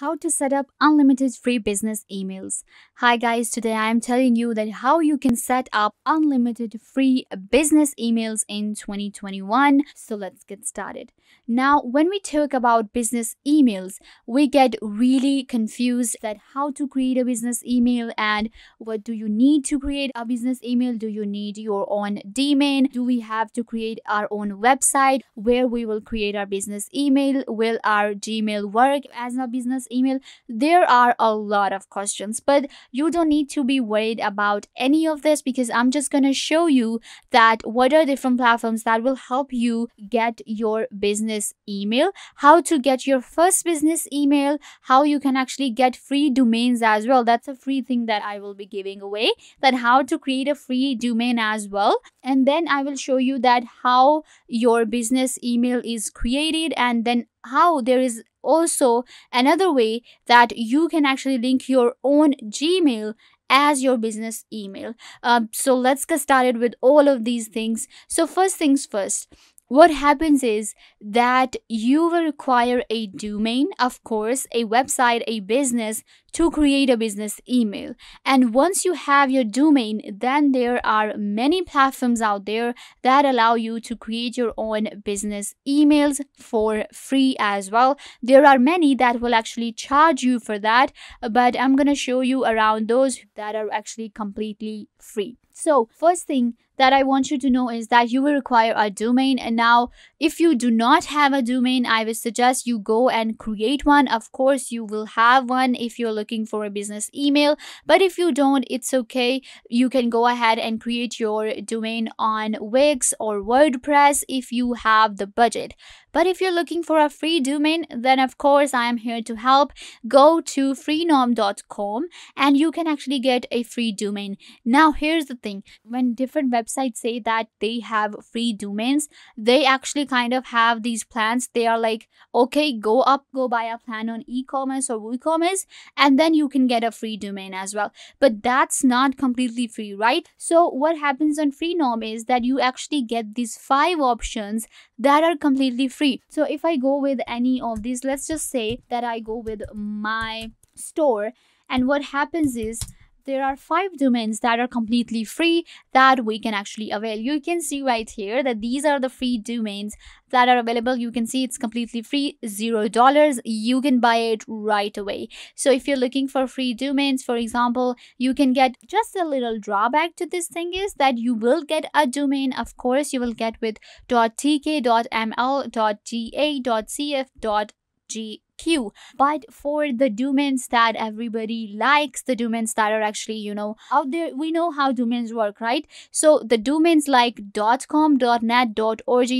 How to set up unlimited free business emails. Hi guys, today I am telling you that how you can set up unlimited free business emails in 2021. So let's get started. Now, when we talk about business emails, we get really confused that how to create a business email and what do you need to create a business email? Do you need your own domain? Do we have to create our own website where we will create our business email? Will our Gmail work as a business email there are a lot of questions but you don't need to be worried about any of this because i'm just going to show you that what are different platforms that will help you get your business email how to get your first business email how you can actually get free domains as well. That's a free thing that i will be giving away that how to create a free domain as well. And then i will show you that how your business email is created and then how there is also another way that you can actually link your own gmail as your business email. Um, so let's get started with all of these things. So first things first what happens is that you will require a domain, of course, a website, a business to create a business email. And once you have your domain, then there are many platforms out there that allow you to create your own business emails for free as well. There are many that will actually charge you for that, but I'm going to show you around those that are actually completely free. So, first thing that I want you to know is that you will require a domain. And now, if you do not have a domain, I would suggest you go and create one. Of course, you will have one if you're looking for a business email. But if you don't, it's okay. You can go ahead and create your domain on Wix or WordPress if you have the budget. But if you're looking for a free domain, then of course I am here to help. Go to freenom.com and you can actually get a free domain. Now, here's the thing when different websites say that they have free domains, they actually kind of have these plans. They are like, okay, go up, go buy a plan on e commerce or WooCommerce, and then you can get a free domain as well. But that's not completely free, right? So, what happens on Freenom is that you actually get these five options that are completely free. So if I go with any of these, let's just say that I go with my store and what happens is there are five domains that are completely free that we can actually avail. You can see right here that these are the free domains that are available. You can see it's completely free, zero dollars. You can buy it right away. So if you're looking for free domains, for example, you can get just a little drawback to this thing is that you will get a domain. Of course, you will get with .tk.ml, .ga, .cf, queue. But for the domains that everybody likes the domains that are actually you know out there we know how domains work right? So the domains like .com .net .org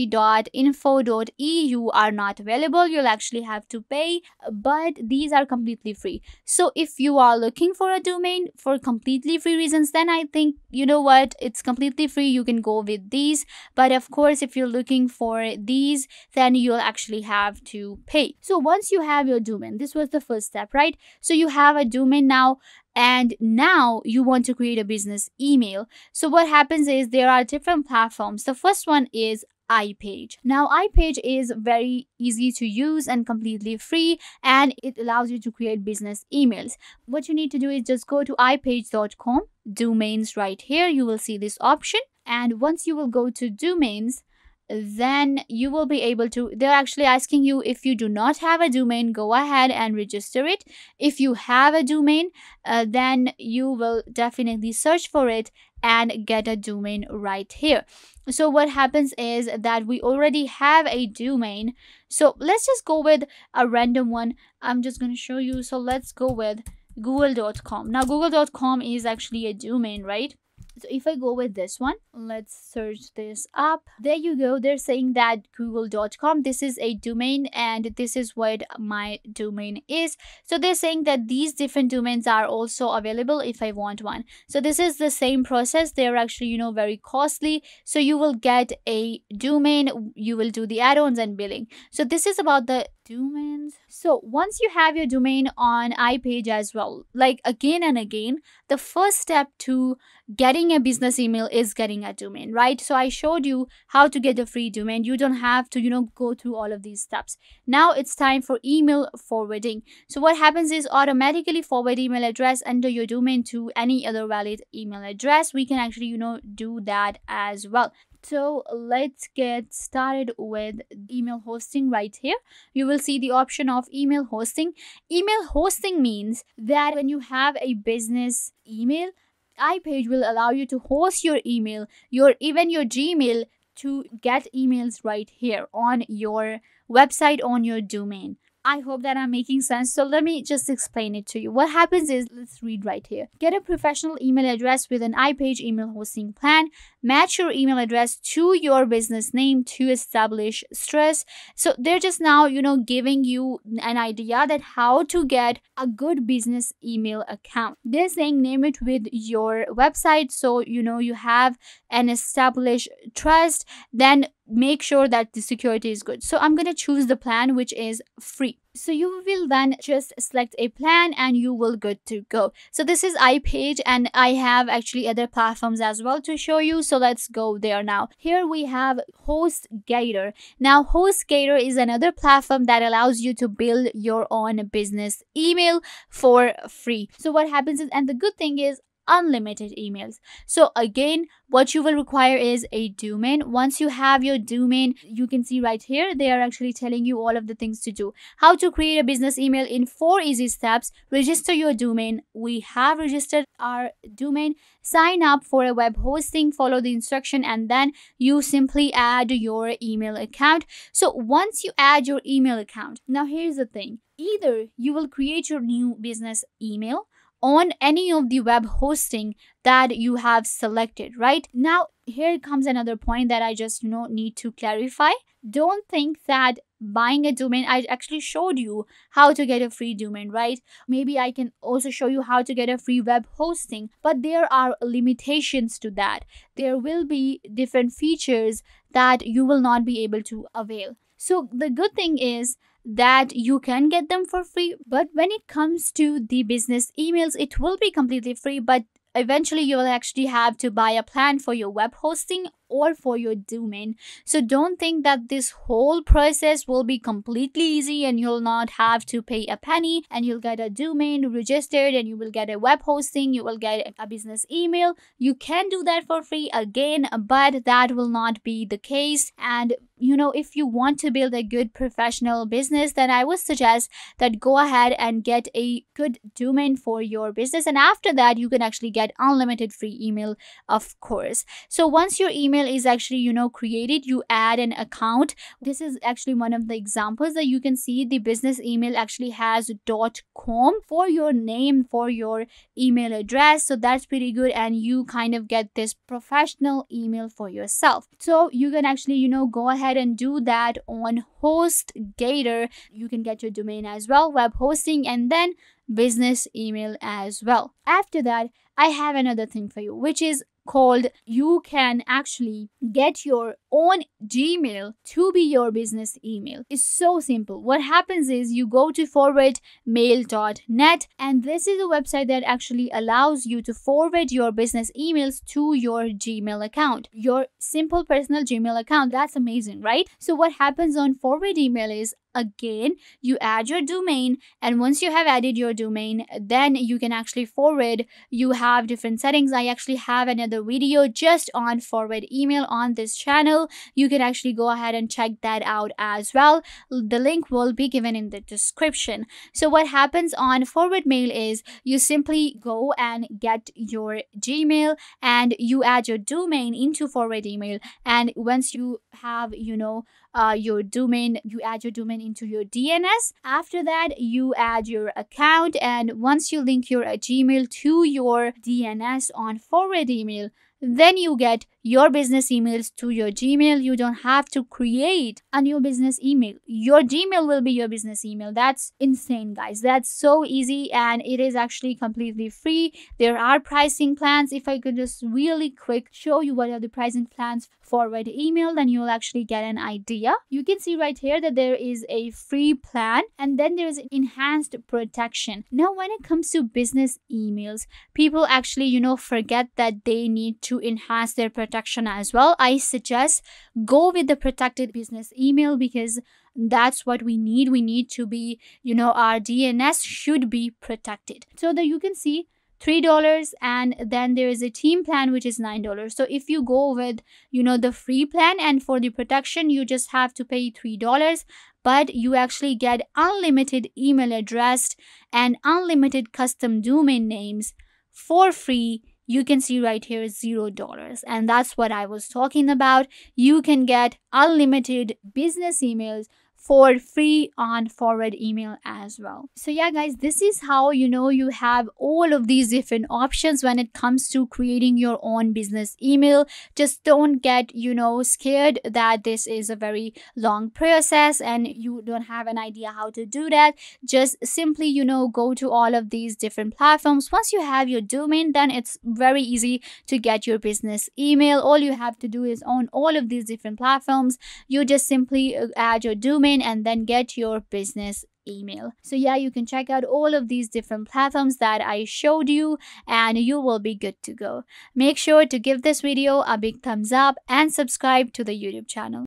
.info .eu are not available. You'll actually have to pay but these are completely free. So if you are looking for a domain for completely free reasons then i think you know what? It's completely free. You can go with these. But of course if you're looking for these then you'll actually have to pay. So once you have your domain this was the first step right so you have a domain now and now you want to create a business email so what happens is there are different platforms the first one is iPage. Now, iPage is very easy to use and completely free, and it allows you to create business emails. What you need to do is just go to iPage.com, domains right here. You will see this option, and once you will go to domains, then you will be able to they're actually asking you if you do not have a domain go ahead and register it. If you have a domain uh, then you will definitely search for it and get a domain right here. So what happens is that we already have a domain. So let's just go with a random one. I'm just going to show you. So let's go with google.com now google.com is actually a domain right so if I go with this one, let's search this up. There you go. They're saying that google.com, this is a domain and this is what my domain is. So they're saying that these different domains are also available if I want one. So this is the same process. They're actually, you know, very costly. So you will get a domain, you will do the add-ons and billing. So this is about the domains so once you have your domain on iPage as well like again and again the first step to getting a business email is getting a domain right? So i showed you how to get a free domain. You don't have to you know go through all of these steps. Now it's time for email forwarding. So what happens is automatically forward email address under your domain to any other valid email address. We can actually you know do that as well so let's get started with email hosting right here you will see the option of email hosting email hosting means that when you have a business email iPage will allow you to host your email, your even your Gmail to get emails right here on your website on your domain. I hope that I'm making sense. So let me just explain it to you. What happens is, let's read right here. Get a professional email address with an iPage email hosting plan. Match your email address to your business name to establish stress. So they're just now, you know, giving you an idea that how to get a good business email account. They're saying name it with your website. So, you know, you have an establish trust. Then make sure that the security is good. So I'm going to choose the plan which is free. So you will then just select a plan and you will good to go. So this is iPage and I have actually other platforms as well to show you. So let's go there now. Here we have HostGator. Now HostGator is another platform that allows you to build your own business email for free. So what happens is, and the good thing is unlimited emails. So again, what you will require is a domain. Once you have your domain, you can see right here, they are actually telling you all of the things to do. How to create a business email in four easy steps. Register your domain. We have registered our domain. Sign up for a web hosting, follow the instruction, and then you simply add your email account. So once you add your email account, now here's the thing. Either you will create your new business email on any of the web hosting that you have selected right? Now here comes another point that i just you know need to clarify. Don't think that buying a domain i actually showed you how to get a free domain right? Maybe i can also show you how to get a free web hosting but there are limitations to that. There will be different features that you will not be able to avail. So the good thing is that you can get them for free but when it comes to the business emails it will be completely free but eventually you will actually have to buy a plan for your web hosting or for your domain. So don't think that this whole process will be completely easy and you'll not have to pay a penny and you'll get a domain registered and you will get a web hosting, you will get a business email. You can do that for free again, but that will not be the case. And you know, if you want to build a good professional business, then I would suggest that go ahead and get a good domain for your business. And after that, you can actually get unlimited free email, of course. So once your email is actually you know created you add an account this is actually one of the examples that you can see the business email actually has dot com for your name for your email address so that's pretty good and you kind of get this professional email for yourself so you can actually you know go ahead and do that on hostgator you can get your domain as well web hosting and then business email as well. After that i have another thing for you which is called you can actually get your own Gmail to be your business email. It's so simple. What happens is you go to forwardemail.net and this is a website that actually allows you to forward your business emails to your Gmail account. Your simple personal Gmail account. That's amazing, right? So what happens on forward email is again you add your domain and once you have added your domain then you can actually forward. You have different settings. I actually have another video just on forward email on this channel. You can actually go ahead and check that out as well. The link will be given in the description. So what happens on forward mail is you simply go and get your gmail and you add your domain into forward email. And once you have you know uh, your domain you add your domain into your dns after that you add your account and once you link your gmail to your dns on forward email then you get your business emails to your Gmail. You don't have to create a new business email. Your Gmail will be your business email. That's insane, guys. That's so easy and it is actually completely free. There are pricing plans. If I could just really quick show you what are the pricing plans for Red Email, then you'll actually get an idea. You can see right here that there is a free plan and then there's enhanced protection. Now, when it comes to business emails, people actually, you know, forget that they need to enhance their protection as well. I suggest go with the protected business email because that's what we need we need to be you know our dns should be protected so that you can see $3 and then there is a team plan which is $9 so if you go with you know the free plan and for the protection you just have to pay $3 but you actually get unlimited email address and unlimited custom domain names for free you can see right here zero dollars. And that's what i was talking about. You can get unlimited business emails for free on forward email as well. So yeah guys this is how you know you have all of these different options when it comes to creating your own business email. Just don't get you know scared that this is a very long process and you don't have an idea how to do that. Just simply you know go to all of these different platforms. Once you have your domain then it's very easy to get your business email. All you have to do is on all of these different platforms. You just simply uh, add your domain and then get your business email. So yeah, you can check out all of these different platforms that I showed you and you will be good to go. Make sure to give this video a big thumbs up and subscribe to the YouTube channel.